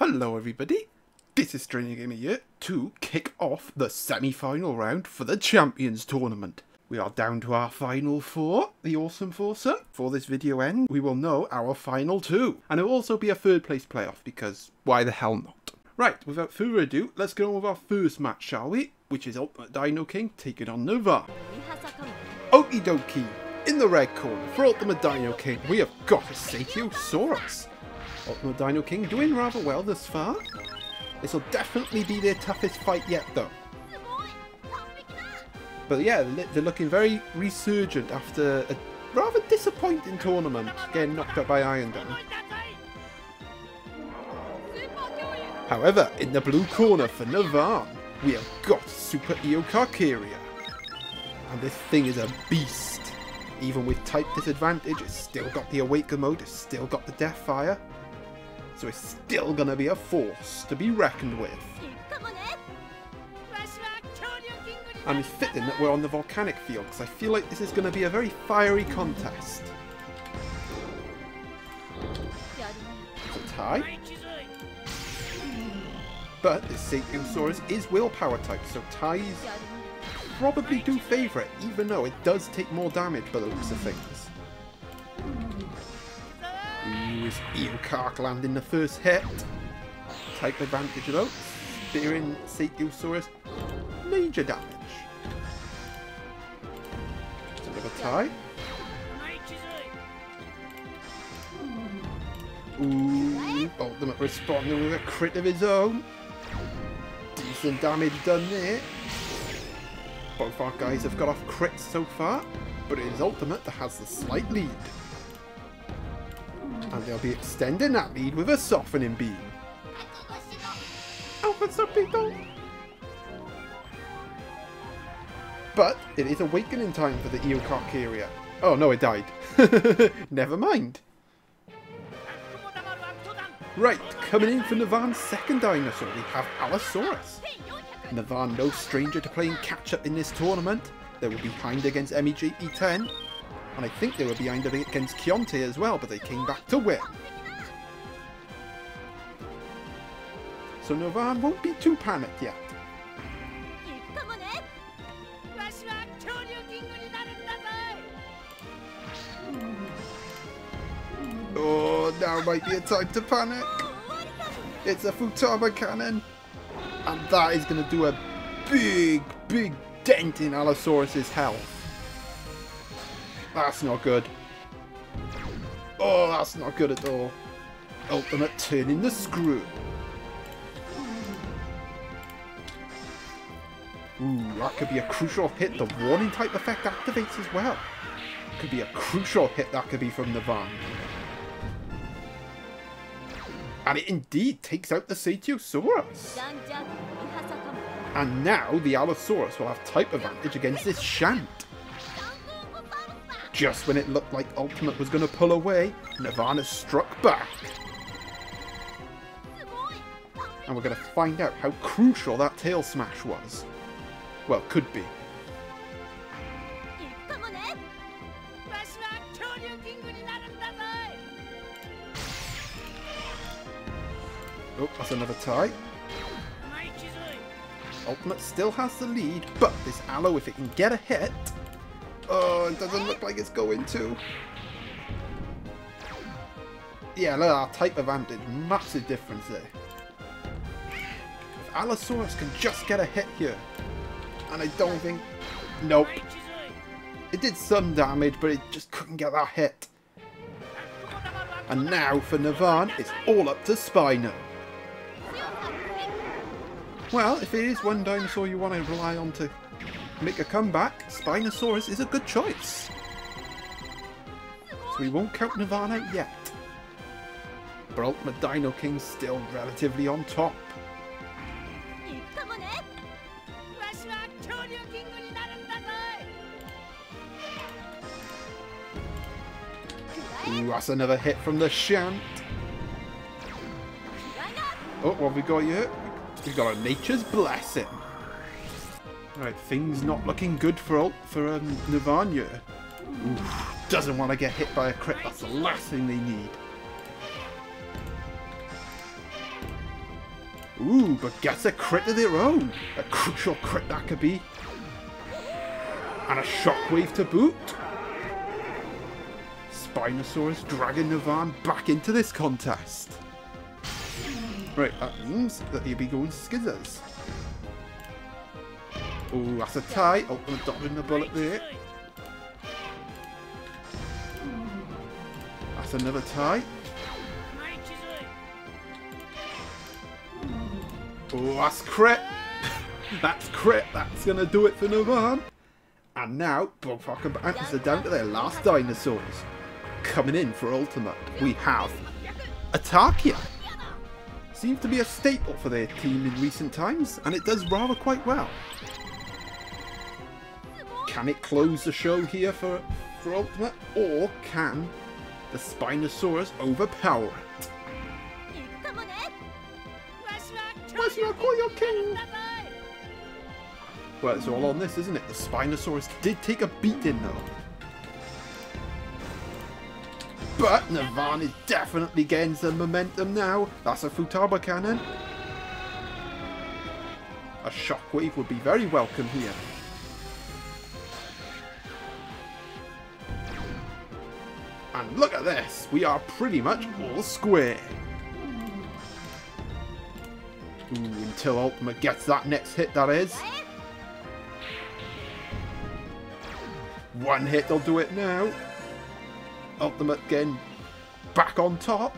Hello everybody, this is Stranger Gamer here to kick off the semi-final round for the Champions Tournament. We are down to our final four, the Awesome Foursome. For this video end, we will know our final two. And it will also be a third place playoff, because why the hell not? Right, without further ado, let's get on with our first match, shall we? Which is Ultimate Dino King taking on Nova. Okie dokie, in the red corner for Ultimate Dino King, we have got a Satiosaurus. Ultimate Dino King doing rather well thus far. This will definitely be their toughest fight yet though. But yeah, they're looking very resurgent after a rather disappointing tournament, getting knocked out by Iron Dome. However, in the blue corner for Navan, we have got Super Eocarcharia. And this thing is a beast. Even with type disadvantage, it's still got the Awaken mode, it's still got the Death Fire so it's still gonna be a force to be reckoned with. And it's fitting that we're on the volcanic field, because I feel like this is to be a very fiery contest. It's a tie. But this Satiosaurus is willpower type, so ties probably do favour it, even though it does take more damage by the looks of things. Ooh, is Eocark landing the first hit. Take advantage of though. Spearing Satiosaurus. Major damage. A tie. Ooh, Ultimate responding with a crit of his own. Decent damage done there. Both our guys have got off crits so far, but it is Ultimate that has the slight lead and they'll be extending that lead with a softening beam. Oh, what's up, people? But it is awakening time for the Eocarcharia. Oh, no, it died. Never mind. Right, coming in for Navan's second dinosaur, we have Allosaurus. Navan no stranger to playing catch-up in this tournament. They were behind against MEJP10, and I think they were behind against Keontae as well, but they came back to win. So Navan won't be too panicked yet. Oh, now might be a time to panic. It's a Futaba cannon. And that is going to do a big, big dent in Allosaurus' health. That's not good. Oh, that's not good at all. Ultimate turning the screw. Ooh, that could be a crucial hit. The warning type effect activates as well. Could be a crucial hit that could be from the van. And it indeed takes out the Satiosaurus. And now the Allosaurus will have type advantage against this Shant. Just when it looked like Ultimate was going to pull away, Nirvana struck back. And we're going to find out how crucial that tail smash was. Well, could be. Oh, that's another tie. Ultimate still has the lead, but this Allo, if it can get a hit, Oh, it doesn't look like it's going to. Yeah, look at our type advantage. Massive difference there. If Allosaurus can just get a hit here. And I don't think... Nope. It did some damage, but it just couldn't get that hit. And now for Navan, it's all up to Spino. Well, if it is one dinosaur you want to rely on to make a comeback, Spinosaurus is a good choice. So we won't count Nirvana yet. But Ultimate Dino King's still relatively on top. Ooh, that's another hit from the Shant. Oh, what have we got here? We've got a Nature's Blessing. Right, things not looking good for for um. Oof, doesn't want to get hit by a crit. That's the last thing they need. Ooh, but gets a crit of their own. A crucial crit that could be. And a shockwave to boot. Spinosaurus dragging Navan back into this contest. Right, that means that he'll be going skizzers. Oh, that's a tie. Oh, I'm dodging the bullet there. That's another tie. Oh, that's crit. that's crit. That's going to do it for Navan. And now, Bogpark and Bantus are down to their last dinosaurs. Coming in for Ultimate, we have Atakia. Seems to be a staple for their team in recent times, and it does rather quite well. Can it close the show here for, for Ultimate, or can the Spinosaurus overpower it? Well, it's all on this, isn't it? The Spinosaurus did take a beating, though. But Navan is definitely getting some momentum now. That's a Futaba cannon. A shockwave would be very welcome here. And look at this. We are pretty much all square. Ooh, until Ultimate gets that next hit, that is. One hit they'll do it now. Ultimate again back on top.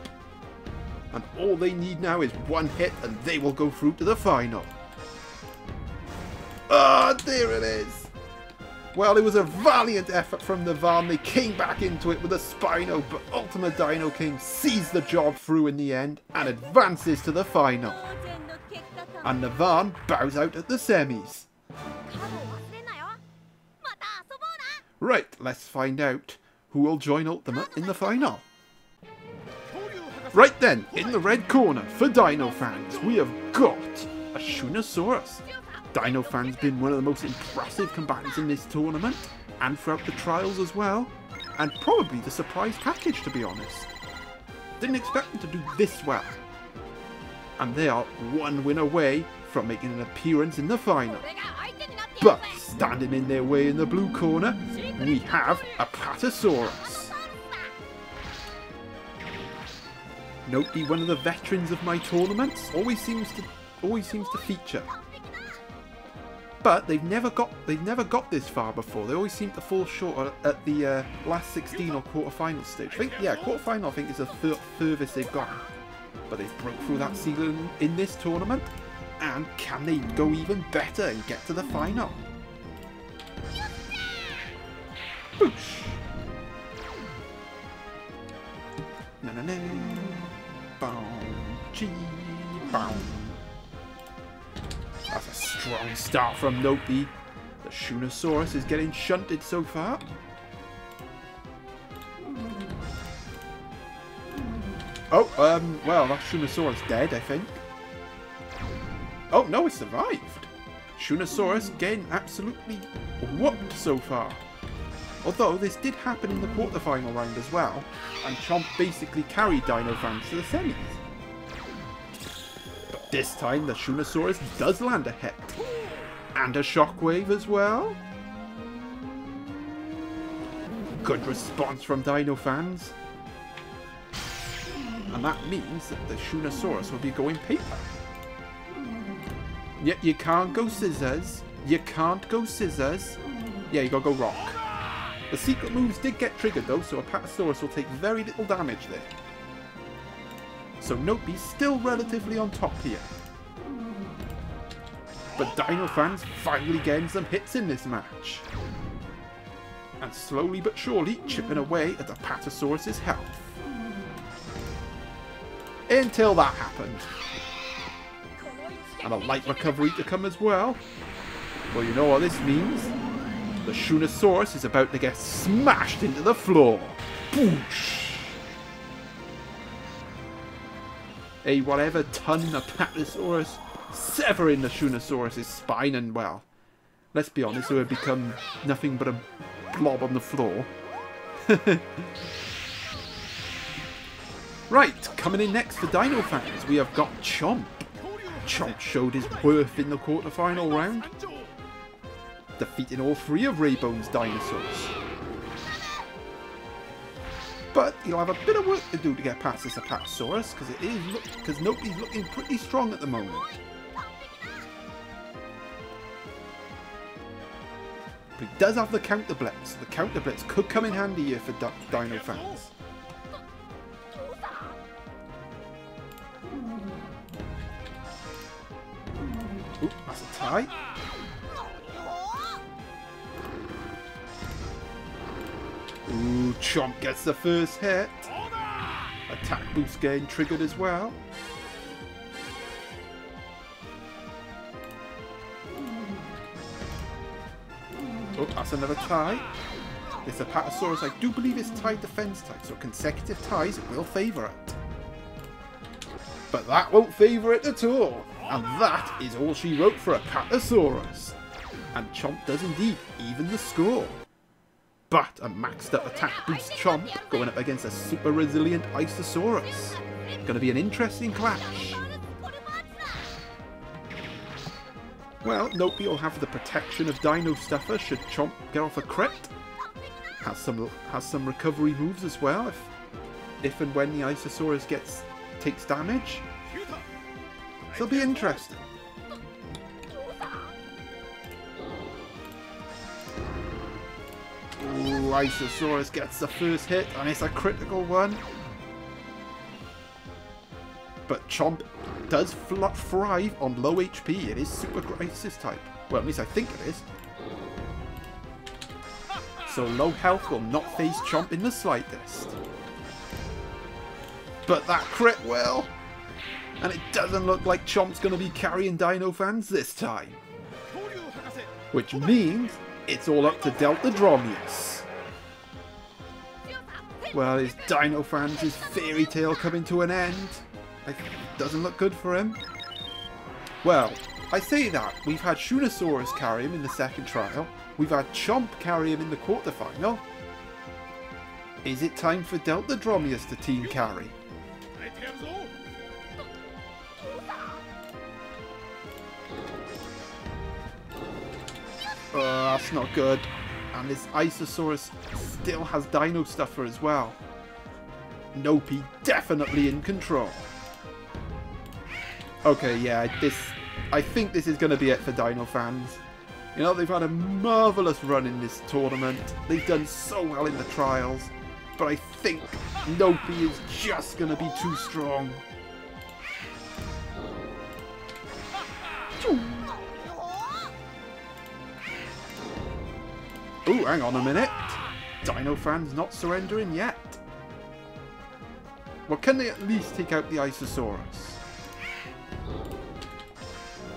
And all they need now is one hit and they will go through to the final. Ah, oh, there it is. Well, it was a valiant effort from Navan. They came back into it with a Spino, but Ultima Dino King sees the job through in the end and advances to the final. And Navan bows out at the semis. Right, let's find out who will join Ultimate in the final. Right then, in the red corner, for Dinofanz, we have got a Shunosaurus. Dinofanz been one of the most impressive combatants in this tournament, and throughout the trials as well, and probably the surprise package to be honest. Didn't expect them to do this well. And they are one win away from making an appearance in the final. But standing in their way in the blue corner, we have a Apatosaurus. Note be one of the veterans of my tournaments, always seems to always seems to feature. But they've never got they've never got this far before. They always seem to fall short at the uh, last 16 or quarterfinal stage. I think yeah, quarterfinal I think is the furthest they've gone. But they've broke through that ceiling in this tournament. And can they go even better and get to the final? Boosh! Na na na. Start from Noopy. The Shunosaurus is getting shunted so far. Oh, um, well, that Shunosaurus dead, I think. Oh, no, it survived. Shunosaurus getting absolutely whooped so far. Although this did happen in the quarterfinal round as well, and Chomp basically carried Dinofanz to the semis. But this time the Shunosaurus does land a hit. And a shockwave as well. Good response from Dinofanz. And that means that the Shunosaurus will be going paper. Yeah, you can't go scissors. You can't go scissors. Yeah, you gotta go rock. The secret moves did get triggered though, so Apatosaurus will take very little damage there. So Noopy's still relatively on top here. But Dinofanz finally getting some hits in this match. And slowly but surely chipping away at Apatosaurus' health. Until that happened. And a light recovery to come as well. Well, you know what this means. The Shunosaurus is about to get smashed into the floor. Boosh! A whatever ton of Apatosaurus severing the Shunosaurus' spine and well, let's be honest, it would become nothing but a blob on the floor. right, coming in next for Dinofanz, we have got Chomp. Chomp showed his worth in the quarterfinal round, defeating all three of Raybone's dinosaurs. But he'll have a bit of work to do to get past this Apatosaurus because it is because nobody's looking pretty strong at the moment. But he does have the counter blitz. The counter blitz could come in handy here for Dinofanz. Oop, that's a tie. Ooh, Chomp gets the first hit. Attack boost getting triggered as well. Oh, that's another tie. This Apatosaurus, I do believe it's tied defense type, so consecutive ties will favour it. But that won't favour it at all. And that is all she wrote for a Apatosaurus. And Chomp does indeed even the score. But a maxed up attack boost Chomp going up against a super resilient Isisaurus. Gonna be an interesting clash. Well, Noopy will have the protection of Dino Stuffer should Chomp get off a crit. Has some has some recovery moves as well if if and when the Isisaurus gets takes damage. It'll be interesting. Ooh, Isisaurus gets the first hit and it's a critical one. But Chomp does thrive on low HP. It is Super Crisis type. Well, at least I think it is. So low health will not phase Chomp in the slightest. But that crit will. And it doesn't look like Chomp's going to be carrying Dinofanz this time. Which means it's all up to Deltadromeus. Well, is Dinofanz' fairy tale coming to an end? It doesn't look good for him. Well, I say that. We've had Shunosaurus carry him in the second trial. We've had Chomp carry him in the quarterfinal. Is it time for Deltadromeus to team carry? Oh, that's not good. And this Isisaurus still has Dino Stuffer as well. Noopy definitely in control. Okay, yeah, this... I think this is going to be it for Dinofanz. You know, they've had a marvellous run in this tournament. They've done so well in the trials. But I think Noopy is just going to be too strong. Ooh, hang on a minute. Dinofanz not surrendering yet. Well, can they at least take out the Isisaurus?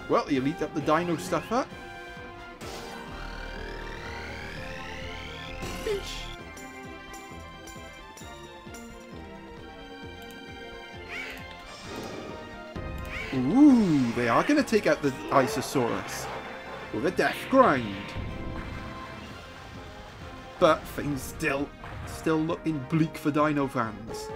Well, the Elite up the Dino Stuffer. Finch. Ooh, they are going to take out the Isisaurus with a Death Grind. But things still, still looking bleak for Dinofanz.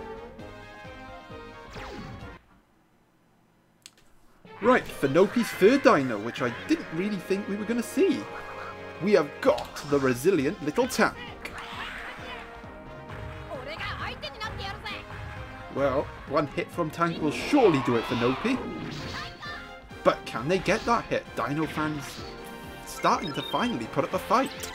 Right, Finopi's third dino, which I didn't really think we were going to see. We have got the resilient little tank. Well, one hit from tank will surely do it for Noopy. But can they get that hit? Dinofanz starting to finally put up a fight.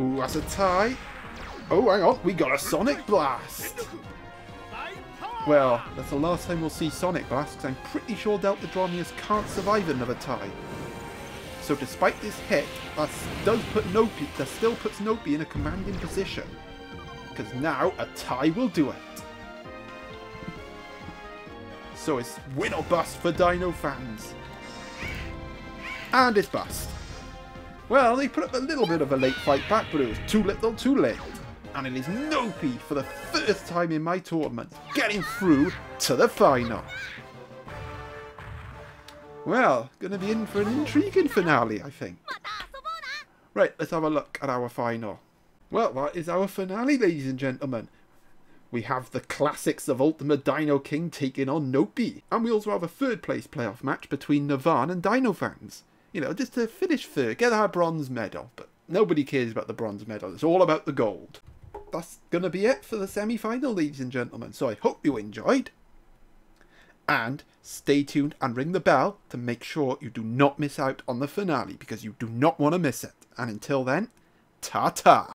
Ooh, that's a tie. Oh, hang on. We got a Sonic Blast. Well, that's the last time we'll see Sonic Blast, because I'm pretty sure Deltadromeus can't survive another tie. So despite this hit, that does put Noopy, that still puts Noopy in a commanding position. Because now a tie will do it. So it's win or bust for Dinofanz. And it's bust. Well, they put up a little bit of a late fight back, but it was too little too late. And it is Noopy for the first time in my tournament, getting through to the final. Well, gonna be in for an intriguing finale, I think. Right, let's have a look at our final. Well, that is our finale, ladies and gentlemen. We have the classics of Ultima Dino King taking on Noopy. And we also have a third place playoff match between Navan and Dinofanz. You know, just to finish third, get our bronze medal. But nobody cares about the bronze medal. It's all about the gold. That's going to be it for the semi-final, ladies and gentlemen. So I hope you enjoyed. And stay tuned and ring the bell to make sure you do not miss out on the finale because you do not want to miss it. And until then, ta-ta!